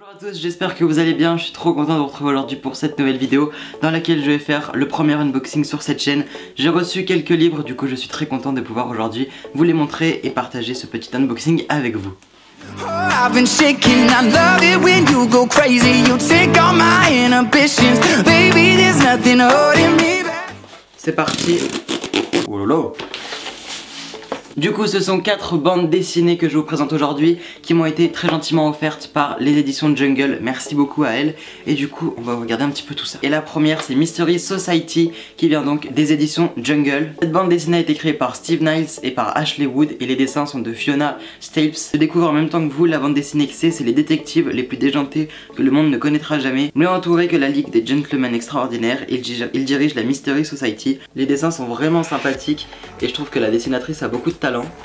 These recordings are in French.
Bonjour à tous, j'espère que vous allez bien, je suis trop content de vous retrouver aujourd'hui pour cette nouvelle vidéo dans laquelle je vais faire le premier unboxing sur cette chaîne. J'ai reçu quelques livres, du coup je suis très content de pouvoir aujourd'hui vous les montrer et partager ce petit unboxing avec vous. C'est parti. Oh lolo du coup, ce sont quatre bandes dessinées que je vous présente aujourd'hui qui m'ont été très gentiment offertes par les éditions Jungle. Merci beaucoup à elles. Et du coup, on va regarder un petit peu tout ça. Et la première, c'est Mystery Society qui vient donc des éditions Jungle. Cette bande dessinée a été créée par Steve Niles et par Ashley Wood et les dessins sont de Fiona Staples. Je découvre en même temps que vous la bande dessinée que c'est, c'est les détectives les plus déjantés que le monde ne connaîtra jamais. Mieux entouré que la Ligue des Gentlemen Extraordinaires, il, il dirige la Mystery Society. Les dessins sont vraiment sympathiques et je trouve que la dessinatrice a beaucoup de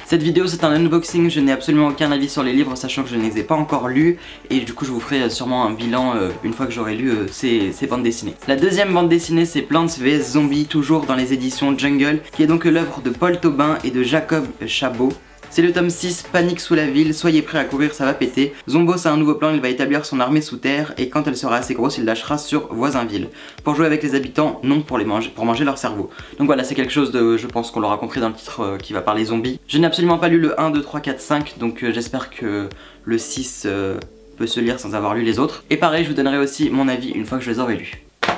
Cette vidéo c'est un unboxing, je n'ai absolument aucun avis sur les livres sachant que je ne les ai pas encore lus et du coup je vous ferai sûrement un bilan euh, une fois que j'aurai lu euh, ces, ces, bandes dessinées. La deuxième bande dessinée c'est Plants vs Zombies toujours dans les éditions Jungle qui est donc l'œuvre de Paul Taubin et de Jacob Chabot. C'est le tome 6, Panique sous la ville, soyez prêts à courir, ça va péter. Zombos a un nouveau plan, il va établir son armée sous terre et quand elle sera assez grosse, il lâchera sur Voisinville. Pour jouer avec les habitants, non pour les manger, pour manger leur cerveau. Donc voilà, c'est quelque chose de, je pense qu'on l'aura compris dans le titre euh, qui va parler zombies. Je n'ai absolument pas lu le 1, 2, 3, 4, 5, donc euh, j'espère que le 6 euh, peut se lire sans avoir lu les autres. Et pareil, je vous donnerai aussi mon avis une fois que je les aurai lus.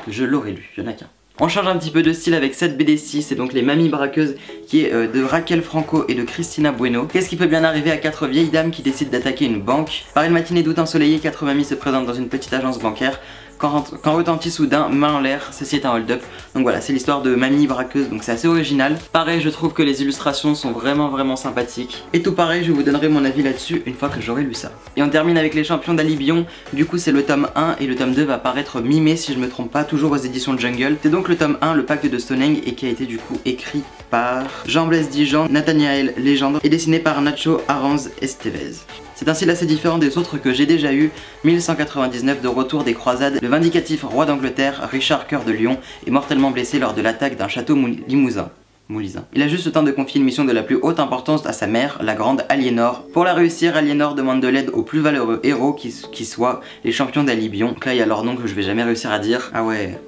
Je l'aurai lu, il y en a qu'un. On change un petit peu de style avec cette BD6, c'est donc les Mamies Braqueuses qui est euh, de Raquel Franco et de Christina Bueno. Qu'est-ce qui peut bien arriver à quatre vieilles dames qui décident d'attaquer une banque? Par une matinée d'août ensoleillée, quatre mamies se présentent dans une petite agence bancaire quand, retentit soudain, main en l'air, ceci est un hold-up. Donc voilà, c'est l'histoire de mamie braqueuse, donc c'est assez original. Pareil, je trouve que les illustrations sont vraiment vraiment sympathiques. Et tout pareil, je vous donnerai mon avis là-dessus une fois que j'aurai lu ça. Et on termine avec les champions d'Alibion. Du coup, c'est le tome 1 et le tome 2 va paraître mi-mai si je me trompe pas, toujours aux éditions Jungle. C'est donc le tome 1, le pacte de Stonehenge, et qui a été du coup écrit par Jean-Blaise Dijon, Nathaniel Legendre et dessiné par Nacho Aranz Estevez. C'est un style assez différent des autres que j'ai déjà eu. 1199 de retour des croisades, le vindicatif roi d'Angleterre, Richard Cœur de Lion, est mortellement blessé lors de l'attaque d'un château limousin. Il a juste le temps de confier une mission de la plus haute importance à sa mère, la grande Aliénor. Pour la réussir, Aliénor demande de l'aide aux plus valeureux héros qui, qui soient les champions d'Alibion. là, il y a leur nom que je vais jamais réussir à dire. Ah ouais,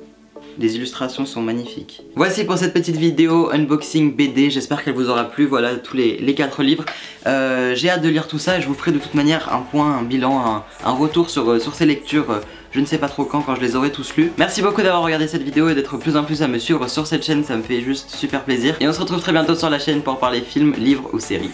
les illustrations sont magnifiques. Voici pour cette petite vidéo unboxing BD, j'espère qu'elle vous aura plu, voilà tous les, les 4 livres. Euh, j'ai hâte de lire tout ça et je vous ferai de toute manière un point, un bilan, un, retour sur, euh, sur ces lectures, euh, je ne sais pas trop quand, quand je les aurai tous lus. Merci beaucoup d'avoir regardé cette vidéo et d'être plus en plus à me suivre sur cette chaîne, ça me fait juste super plaisir. Et on se retrouve très bientôt sur la chaîne pour parler films, livres ou séries.